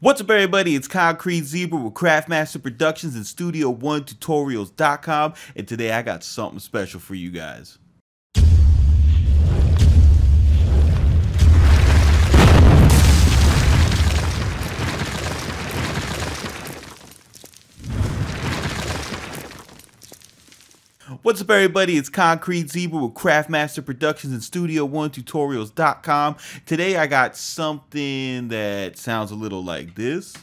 What's up, everybody? It's Concrete Zebra with Craftmaster Productions and Studio One Tutorials.com, and today I got something special for you guys. What's up, everybody? It's Concrete Zebra with Craftmaster Productions and Studio One Tutorials.com. Today, I got something that sounds a little like this.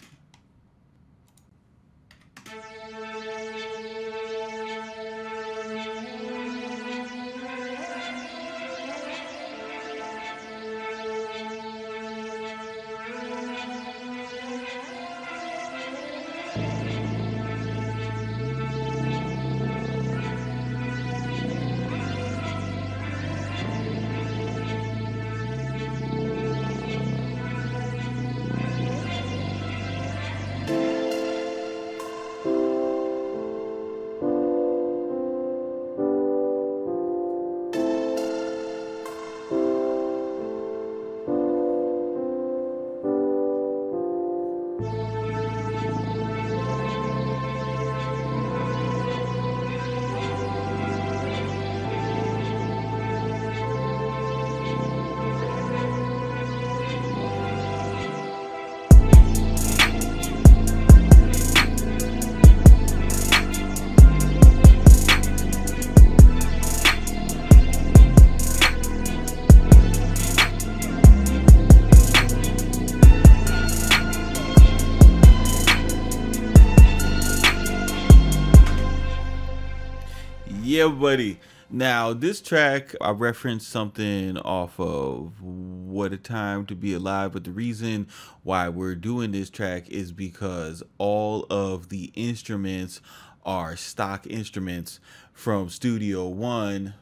Yeah, buddy. Now, this track, I referenced something off of What a Time to Be Alive, but the reason why we're doing this track is because all of the instruments are stock instruments from Studio One.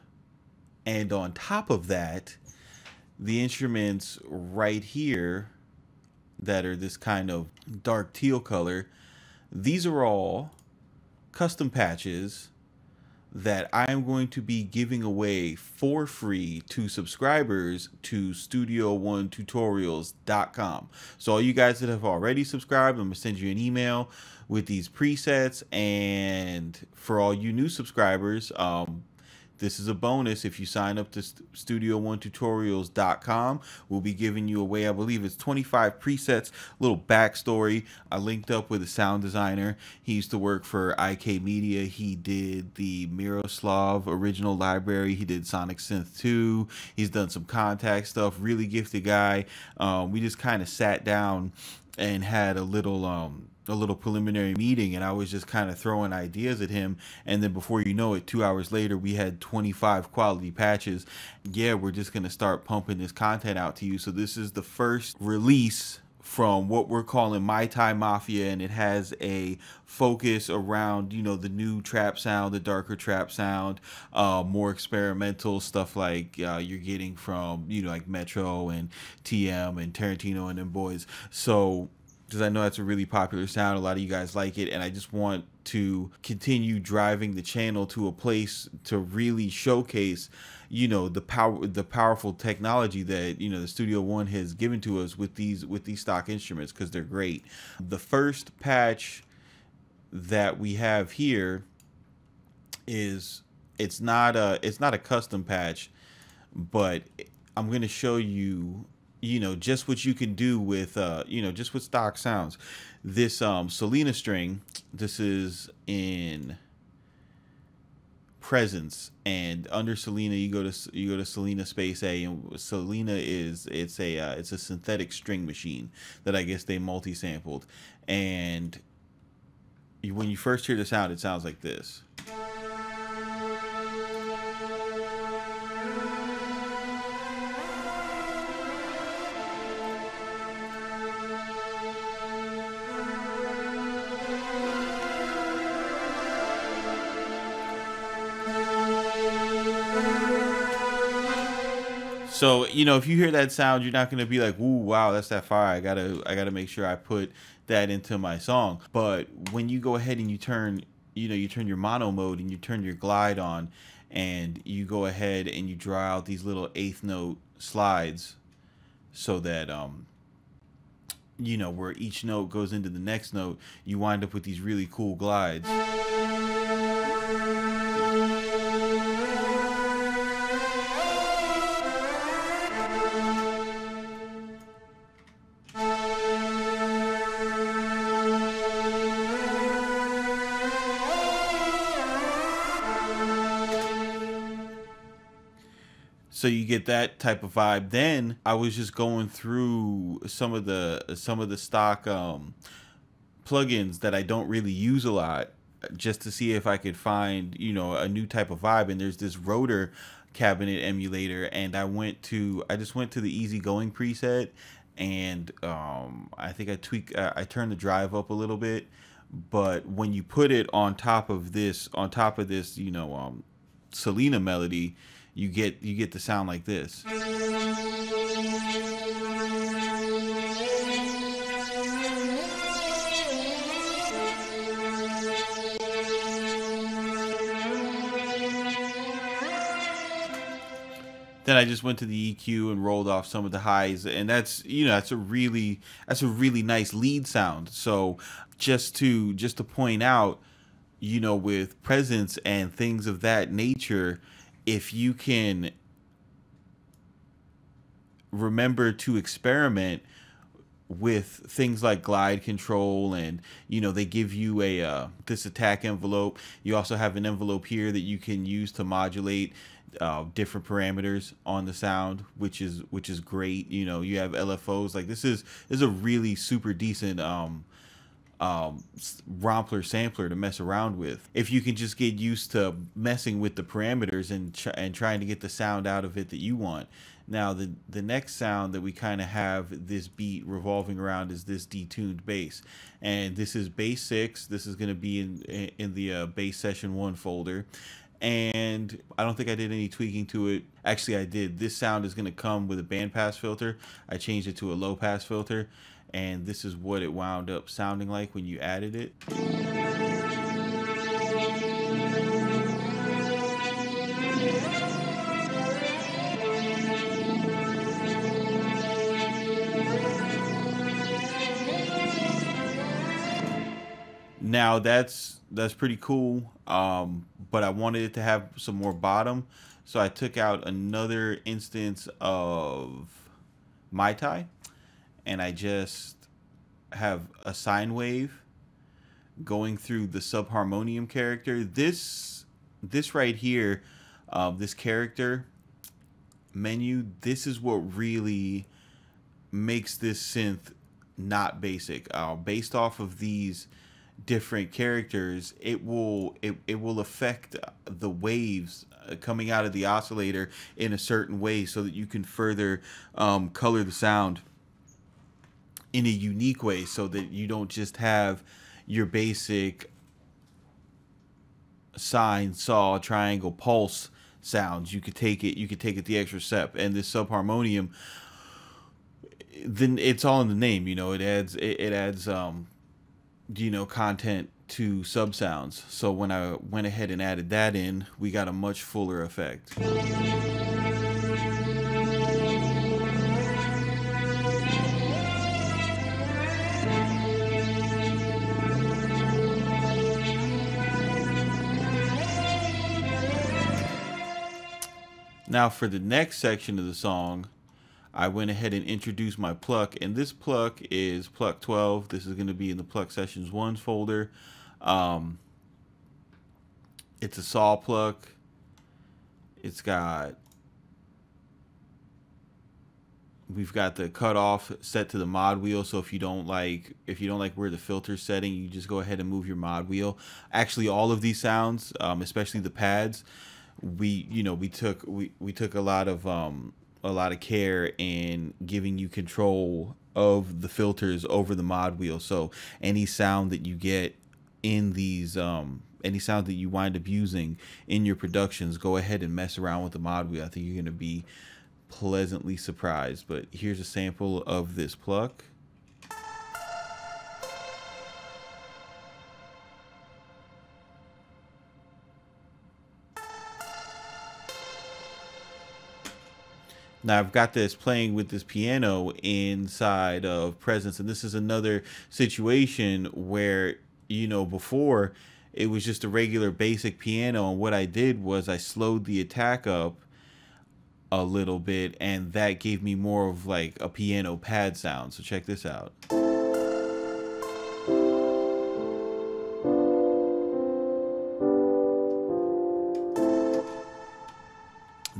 And on top of that, the instruments right here that are this kind of dark teal color, these are all custom patches that I am going to be giving away for free to subscribers to Studio1Tutorials.com. So all you guys that have already subscribed, I'm going to send you an email with these presets. And for all you new subscribers, um, this is a bonus. If you sign up to studio1tutorials.com we'll be giving you away i believe it's 25 presets little backstory i linked up with a sound designer. He used to work for ik media. He did the miroslav original library. He did Sonik Synth 2 he's done some Kontakt stuff. Really gifted guy. Um, we just kind of sat down and had a little um, a little preliminary meeting and I was just kind of throwing ideas at him and then before you know it 2 hours later we had 25 quality patches. Yeah, we're just going to start pumping this content out to you. So this is the first release from what we're calling Mai Tai Mafia, and it has a focus around you know the new trap sound, the darker trap sound, uh, more experimental stuff like uh, you're getting from you know like Metro and TM and Tarantino and them boys. So because I know that's a really popular sound. A lot of you guys like it, and I just want to continue driving the channel to a place to really showcase, you know, the power, the powerful technology that you know the Studio One has given to us with these with these stock instruments because they're great. The first patch that we have here is it's not a it's not a custom patch, but I'm going to show you you know just what you can do with uh you know just with stock sounds this um Solina string this is in presence. And under Solina you go to you go to Solina space a and Solina is it's a uh, it's a synthetic string machine that i guess they multi-sampled. And you, when you first hear the sound it sounds like this So you know, if you hear that sound, you're not gonna be like, "Ooh, wow, that's that fire." I gotta, I gotta make sure I put that into my song. But when you go ahead and you turn, you know, you turn your mono mode and you turn your glide on, and you go ahead and you draw out these little eighth note slides, so that um, you know, where each note goes into the next note, you wind up with these really cool glides. So you get that type of vibe. Then i was just going through some of the some of the stock um plugins that i don't really use a lot just to see if i could find you know a new type of vibe. And there's this rotor cabinet emulator and i went to i just went to the easygoing preset and um i think i tweak uh, i turned the drive up a little bit. But when you put it on top of this on top of this you know um Solina melody you get you get the sound like this. then I just went to the EQ and rolled off some of the highs and that's you know that's a really that's a really nice lead sound so just to just to point out you know with presence and things of that nature if you can remember to experiment with things like glide control and you know they give you a uh, this attack envelope. You also have an envelope here that you can use to modulate uh, different parameters on the sound which is which is great. You know you have lfos like this is this is a really super decent um um, Rompler sampler to mess around with. If you can just get used to messing with the parameters and tr- and trying to get the sound out of it that you want. Now the the next sound that we kind of have this beat revolving around is this detuned bass, and this is bass six. This is going to be in in the uh, bass session one folder, and I don't think I did any tweaking to it. Actually, I did. This sound is going to come with a bandpass filter. I changed it to a low pass filter, and this is what it wound up sounding like when you added it. Now that's that's pretty cool, um, but I wanted it to have some more bottom, so I took out another instance of Mai Tai and I just have a sine wave going through the subharmonium character. This this right here, um, this character menu, this is what really makes this synth not basic. Uh, based off of these different characters, it will it, it will affect the waves uh, coming out of the oscillator in a certain way so that you can further um, color the sound in a unique way so that you don't just have your basic sine, saw, triangle, pulse sounds. You could take it, you could take it the extra step. And this subharmonium, then it's all in the name, you know, it adds, it, it adds, um, you know, content to sub sounds. So when I went ahead and added that in, we got a much fuller effect. Now for the next section of the song, I went ahead and introduced my pluck, and this pluck is pluck 12. This is going to be in the pluck sessions ones folder. Um, it's a saw pluck. It's got we've got the cutoff set to the mod wheel so if you don't like if you don't like where the filter's setting you just go ahead and move your mod wheel actually all of these sounds um, especially the pads we you know we took we we took a lot of um a lot of care in giving you control of the filters over the mod wheel. So any sound that you get in these um any sound that you wind up using in your productions go ahead and mess around with the mod wheel. I think you're going to be pleasantly surprised. But here's a sample of this pluck Now I've got this playing with this piano inside of Presence, and this is another situation where, you know, before it was just a regular basic piano, and what I did was I slowed the attack up a little bit, and that gave me more of like a piano pad sound. So check this out.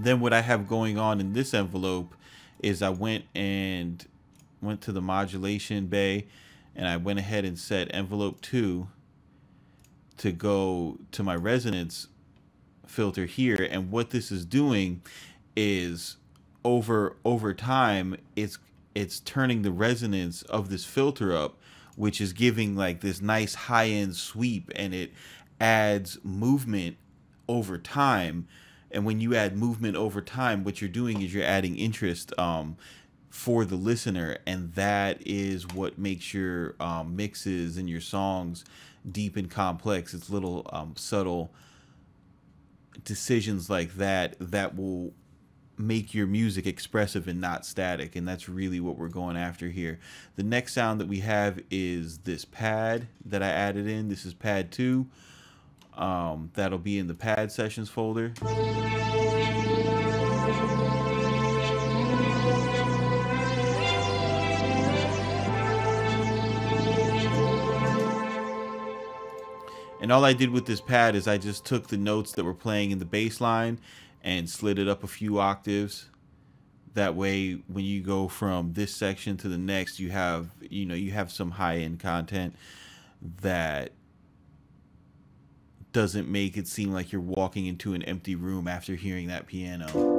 Then what I have going on in this envelope is I went and went to the modulation bay and I went ahead and set envelope 2 to go to my resonance filter here. And what this is doing is over over time it's it's turning the resonance of this filter up which is giving like this nice high-end sweep and it adds movement over time and when you add movement over time what you're doing is you're adding interest um, for the listener and that is what makes your um, mixes and your songs deep and complex. It's little um, subtle decisions like that that will make your music expressive and not static and that's really what we're going after here. The next sound that we have is this pad that i added in. This is pad 2 um, that'll be in the pad sessions folder. And all I did with this pad is I just took the notes that were playing in the bass line and slid it up a few octaves. That way, when you go from this section to the next, you have, you know, you have some high end content that doesn't make it seem like you're walking into an empty room after hearing that piano.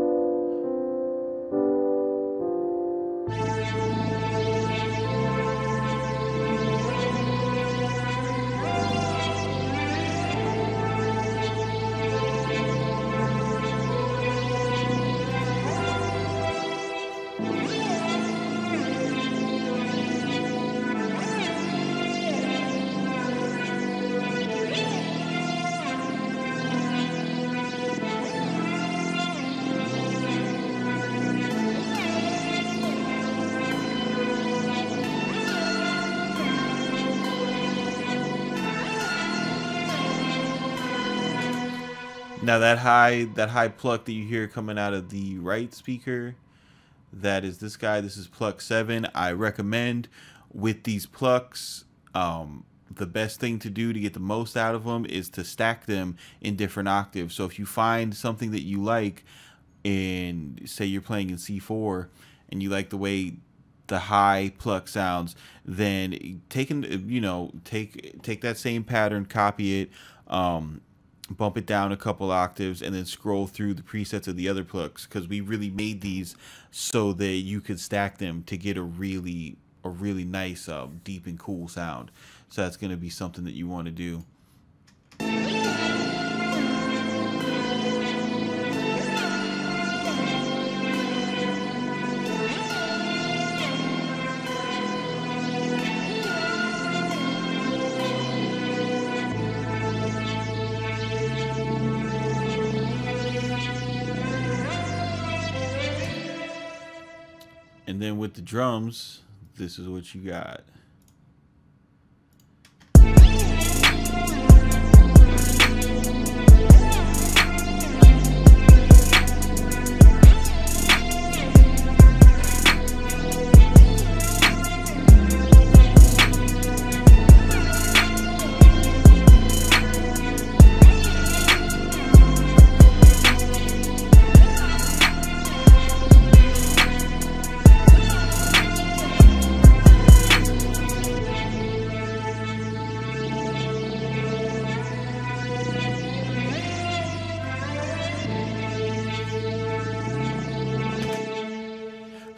Now that high that high pluck that you hear coming out of the right speaker, that is this guy. This is pluck seven. I recommend with these plucks, um, the best thing to do to get the most out of them is to stack them in different octaves. So if you find something that you like, and say you're playing in C4 and you like the way the high pluck sounds, then taking you know take take that same pattern, copy it, um, bump it down a couple octaves and then scroll through the presets of the other plucks because we really made these so that you could stack them to get a really a really nice uh, deep and cool sound. So that's going to be something that you want to do drums, this is what you got.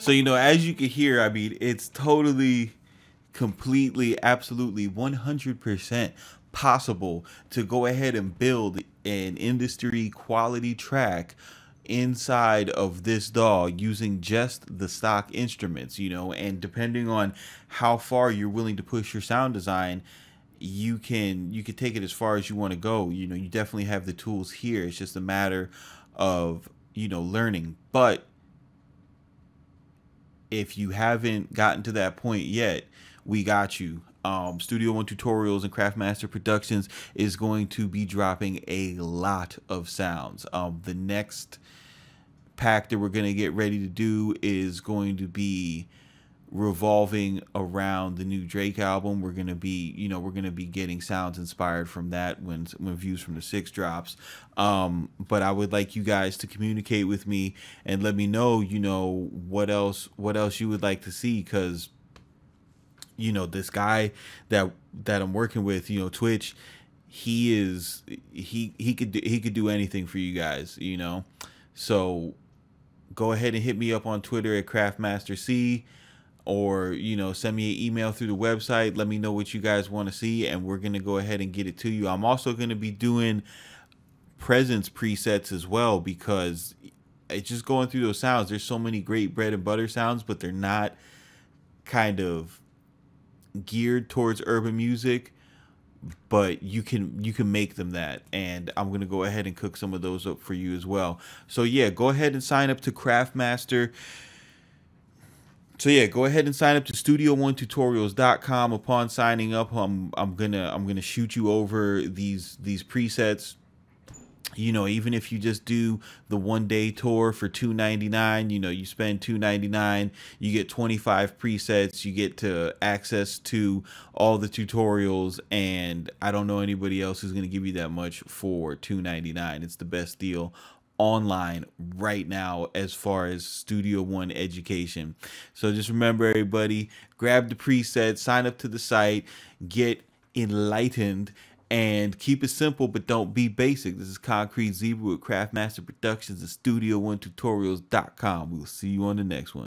So you know, as you can hear, I mean, it's totally, completely, absolutely, one hundred percent possible to go ahead and build an industry quality track inside of this DAW using just the stock instruments, you know, and depending on how far you're willing to push your sound design, you can you can take it as far as you want to go. You know, you definitely have the tools here. It's just a matter of, you know, learning. But if you haven't gotten to that point yet, we got you. Um, Studio One Tutorials and Craftmaster Productions is going to be dropping a lot of sounds. Um, the next pack that we're going to get ready to do is going to be revolving around the new Drake album. We're gonna be, you know, we're gonna be getting sounds inspired from that when when views from the six drops. Um, but I would like you guys to communicate with me and let me know, you know, what else what else you would like to see because you know this guy that that I'm working with, you know, Twitch, he is he he could do, he could do anything for you guys, you know. So go ahead and hit me up on Twitter at CraftmasterC or you know send me an email through the website. Let me know what you guys want to see and we're going to go ahead and get it to you. I'm also going to be doing presence presets as well because it's just going through those sounds. There's so many great bread and butter sounds but they're not kind of geared towards urban music but you can you can make them that and i'm going to go ahead and cook some of those up for you as well. So yeah go ahead and sign up to craftmaster so yeah, go ahead and sign up to studio1tutorials.com. Upon signing up, I'm I'm gonna I'm gonna shoot you over these these presets. You know, even if you just do the one day tour for two ninety nine, you know, you spend two ninety nine, you get twenty five presets, you get to access to all the tutorials, and I don't know anybody else who's gonna give you that much for two ninety nine. It's the best deal online right now as far as Studio One education. So just remember, everybody, grab the preset, sign up to the site, get enlightened, and keep it simple, but don't be basic. This is Concrete Zebra with Craftmaster Productions and Studio One Tutorials.com. We'll see you on the next one.